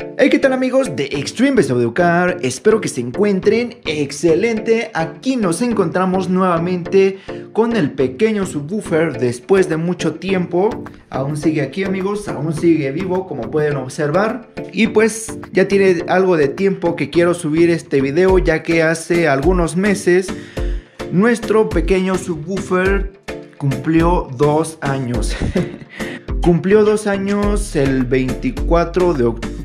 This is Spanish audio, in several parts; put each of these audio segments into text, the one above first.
Hey, ¿qué tal amigos de Extreme Best Educar? Espero que se encuentren excelente. Aquí nos encontramos nuevamente con el pequeño subwoofer después de mucho tiempo. Aún sigue aquí amigos, aún sigue vivo como pueden observar. Y pues ya tiene algo de tiempo que quiero subir este video ya que hace algunos meses nuestro pequeño subwoofer cumplió dos años. Cumplió dos años el 24 de octubre,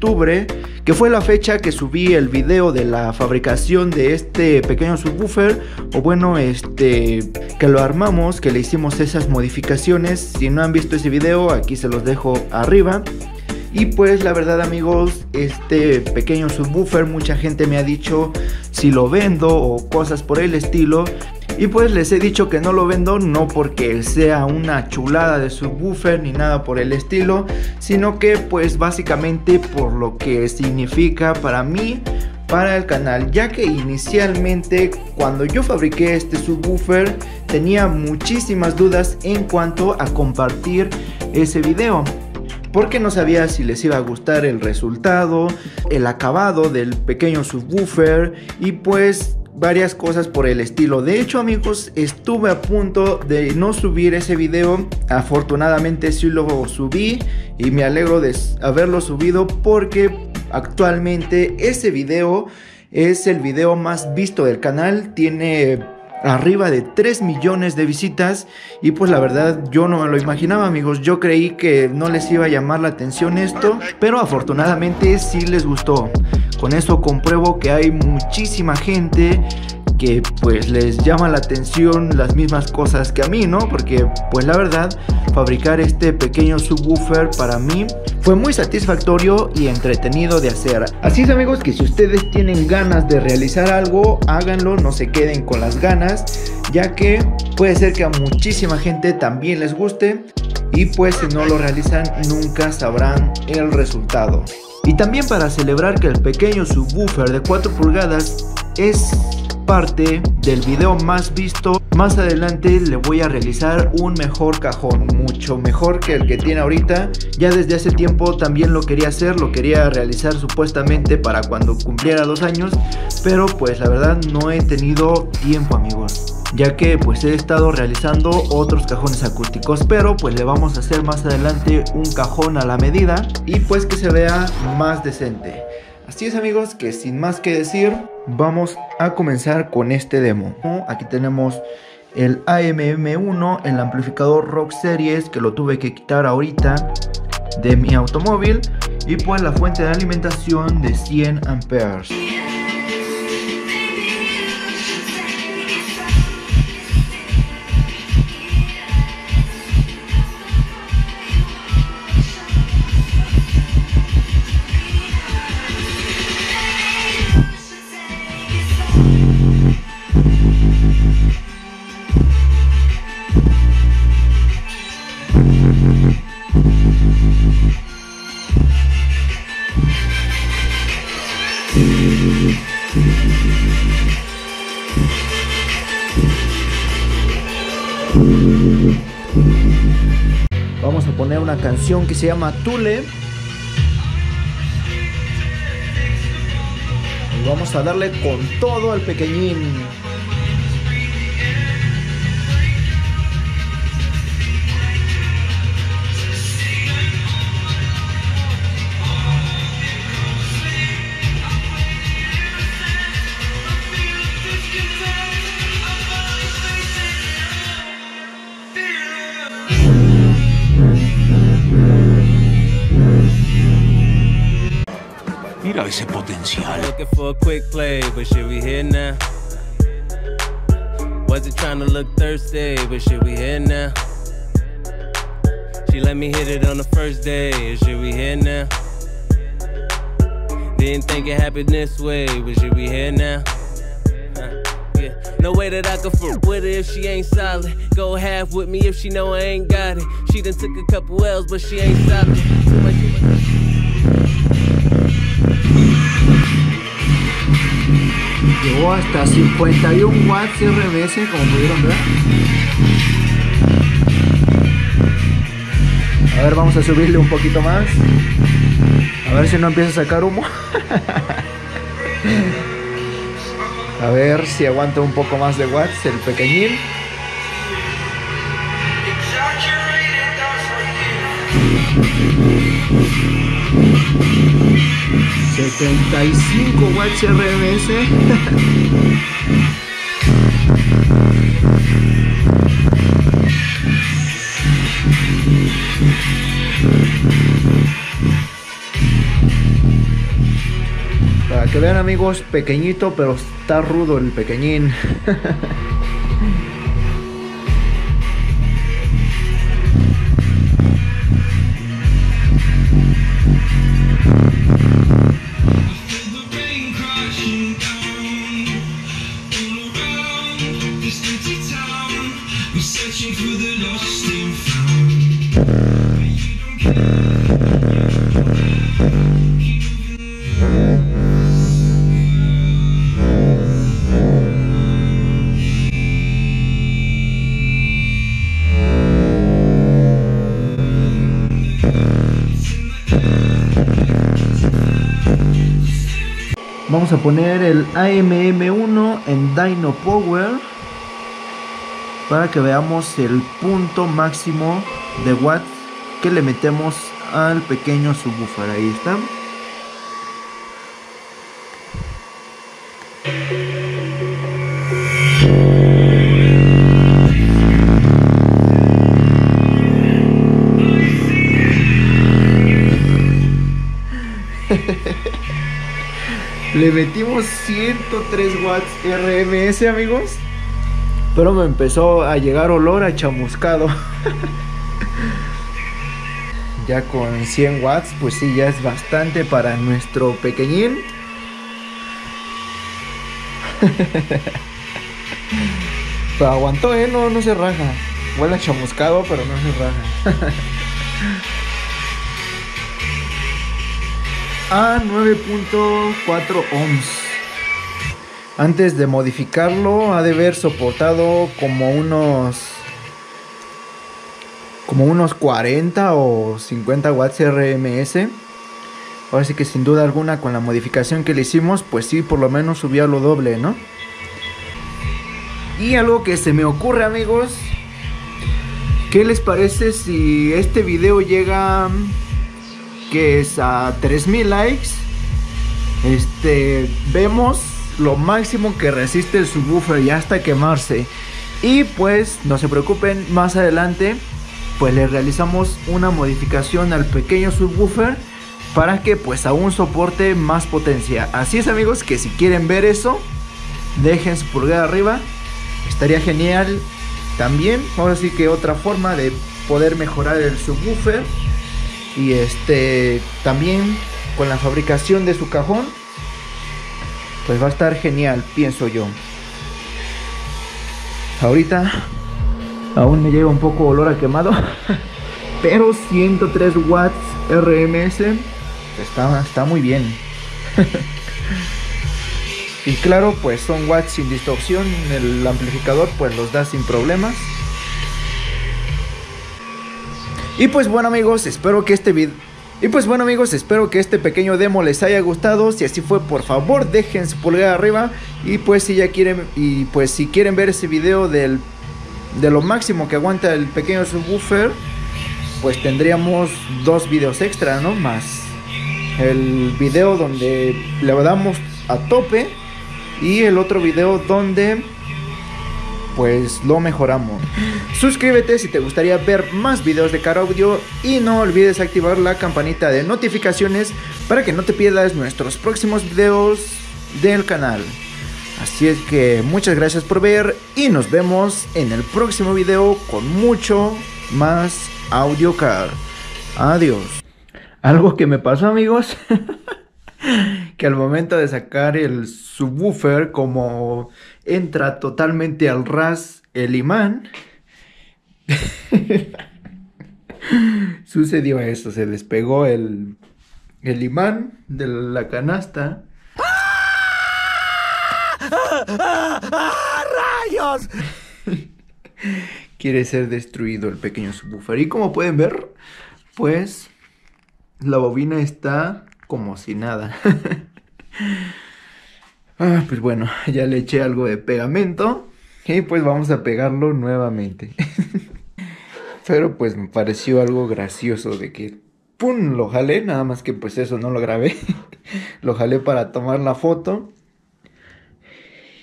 que fue la fecha que subí el video de la fabricación de este pequeño subwoofer, o bueno, este, que lo armamos, que le hicimos esas modificaciones. Si no han visto ese video, aquí se los dejo arriba. Y pues la verdad amigos, este pequeño subwoofer mucha gente me ha dicho si lo vendo o cosas por el estilo. Y pues les he dicho que no lo vendo no porque sea una chulada de subwoofer ni nada por el estilo, sino que pues básicamente por lo que significa para mí para el canal, ya que inicialmente cuando yo fabriqué este subwoofer tenía muchísimas dudas en cuanto a compartir ese video porque no sabía si les iba a gustar el resultado, el acabado del pequeño subwoofer y pues varias cosas por el estilo. De hecho, amigos, estuve a punto de no subir ese video. Afortunadamente sí lo subí y me alegro de haberlo subido porque actualmente ese video es el video más visto del canal. Tiene arriba de 3 millones de visitas y pues la verdad yo no me lo imaginaba amigos, yo creí que no les iba a llamar la atención esto, pero afortunadamente sí les gustó. Con eso compruebo que hay muchísima gente que pues les llama la atención las mismas cosas que a mí, ¿no? Porque pues la verdad, fabricar este pequeño subwoofer para mí fue muy satisfactorio y entretenido de hacer. Así es amigos que si ustedes tienen ganas de realizar algo, háganlo, no se queden con las ganas, ya que puede ser que a muchísima gente también les guste y pues si no lo realizan nunca sabrán el resultado. Y también para celebrar que el pequeño subwoofer de 4 pulgadas es parte del video más visto. Más adelante le voy a realizar un mejor cajón, mucho mejor que el que tiene ahorita. Ya desde hace tiempo también lo quería hacer, lo quería realizar supuestamente para cuando cumpliera dos años, pero pues la verdad no he tenido tiempo amigos ya que pues he estado realizando otros cajones acústicos pero pues le vamos a hacer más adelante un cajón a la medida y pues que se vea más decente así es amigos que sin más que decir vamos a comenzar con este demo. Aquí tenemos el AMM1 el amplificador Rock Series que lo tuve que quitar ahorita de mi automóvil y pues la fuente de alimentación de 100 amperes poner una canción que se llama Tule. Y vamos a darle con todo al pequeñín. Potencial. Looking for a quick play, but should we here now? Wasn't trying to look thirsty, but should we here now? She let me hit it on the first day, should we here now? Didn't think it happened this way, but should we here now? No way that I could fuck with her if she ain't solid. Go half with me if she know I ain't got it. She done took a couple L's, but she ain't stopping. Llegó hasta 51 watts RMS, como pudieron ver. A ver, vamos a subirle un poquito más. A ver si no empieza a sacar humo. a ver si aguanta un poco más de watts el pequeñín. 75 watts RMS. Para que vean amigos, pequeñito, pero está rudo el pequeñín. a poner el AMM1 en Dyno Power para que veamos el punto máximo de watts que le metemos al pequeño subwoofer. Ahí está. Le metimos 103 watts RMS, amigos. Pero me empezó a llegar olor a chamuscado. ya con 100 watts, pues sí, ya es bastante para nuestro pequeñín. pero aguantó, ¿eh? No, no se raja. Huele a chamuscado, pero no se raja. a 9.4 ohms. Antes de modificarlo ha de haber soportado como unos como unos 40 o 50 watts RMS. Ahora sí que sin duda alguna con la modificación que le hicimos, pues sí, por lo menos subió lo doble, ¿no? Y algo que se me ocurre, amigos, ¿qué les parece si este video llega que es a 3000 likes, este, vemos lo máximo que resiste el subwoofer y hasta quemarse. Y pues no se preocupen, más adelante pues le realizamos una modificación al pequeño subwoofer para que pues aún soporte más potencia. Así es amigos que si quieren ver eso, dejen su pulgar arriba. Estaría genial también. Ahora sí que otra forma de poder mejorar el subwoofer y este también con la fabricación de su cajón pues va a estar genial pienso yo. Ahorita aún me llega un poco olor a quemado pero 103 watts RMS está, está muy bien. Y claro pues son watts sin distorsión el amplificador pues los da sin problemas y pues bueno amigos, espero que este video... Y pues bueno amigos, espero que este pequeño demo les haya gustado. Si así fue, por favor, dejen su pulgar arriba. Y pues si ya quieren, y pues si quieren ver ese video del, de lo máximo que aguanta el pequeño subwoofer, pues tendríamos dos videos extra, ¿no? Más el video donde le damos a tope y el otro video donde pues lo mejoramos. Suscríbete si te gustaría ver más videos de Car Audio y no olvides activar la campanita de notificaciones para que no te pierdas nuestros próximos videos del canal. Así es que muchas gracias por ver y nos vemos en el próximo video con mucho más Audio Car. Adiós. Algo que me pasó amigos. que al momento de sacar el subwoofer como entra totalmente al ras el imán, sucedió eso, se despegó el, el imán de la canasta. ¡Rayos! Quiere ser destruido el pequeño subwoofer. Y como pueden ver, pues la bobina está como si nada. ah, pues bueno, ya le eché algo de pegamento y pues vamos a pegarlo nuevamente. Pero pues me pareció algo gracioso de que ¡pum! lo jalé, nada más que pues eso no lo grabé. lo jalé para tomar la foto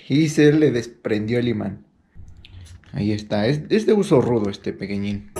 y se le desprendió el imán. Ahí está, es, de uso rudo este pequeñín.